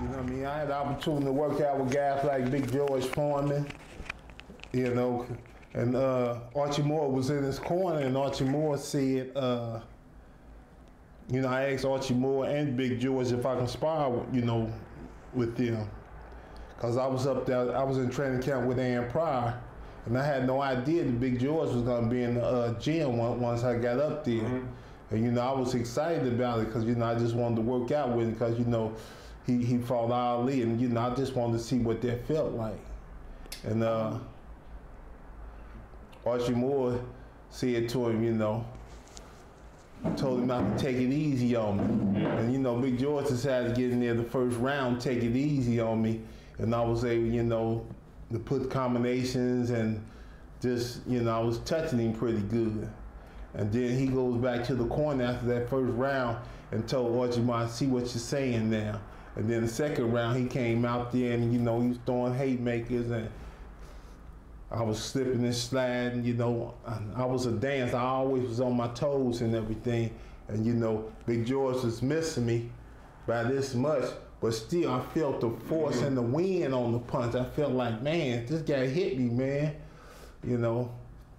You know what I mean? I had the opportunity to work out with guys like Big George Foreman, you know, and uh, Archie Moore was in his corner, and Archie Moore said, uh, you know, I asked Archie Moore and Big George if I can spar, you know, with them. Because I was up there, I was in training camp with Aaron Pryor, and I had no idea that Big George was going to be in the uh, gym once, I got up there. Mm-hmm. And, you know, I was excited about it because, you know, I just wanted to work out with him because, you know, he, he fought Ali, and, you know, I just wanted to see what that felt like. And uh, Archie Moore said to him, you know, told him not to take it easy on me. And you know, Big George decided to get in there the first round, take it easy on me. And I was able, you know, to put combinations and just, you know, I was touching him pretty good. And then he goes back to the corner after that first round and told Archie, I see what you're saying now. And then the second round, he came out there and, you know, he was throwing haymakers and I was slipping and sliding, you know. I, was a dancer. I always was on my toes and everything. And you know, Big George was missing me by this much, but still I felt the force and the wind on the punch. I felt like, man, this guy hit me, man. You know,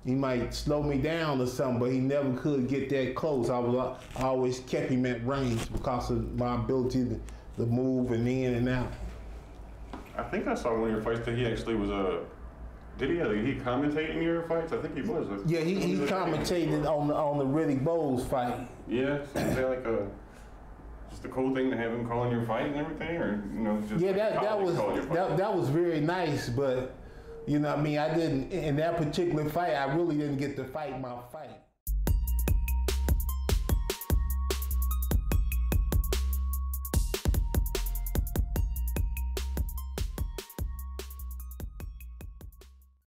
he might slow me down or something, but he never could get that close. I was I always kept him at range because of my ability to, to move and in and out. I think I saw one of your fights that he actually was a. did he? Uh, he commentate in your fights? I think he was. Yeah, he, he commentated on the on the Riddick Bowe's fight. Yeah, so is that like a just a cool thing to have him calling your fight and everything, or you know, just Yeah, like that, that was calling your fight? that, that was very nice, but you know, what I mean, I didn't in that particular fight. I really didn't get to fight my fight.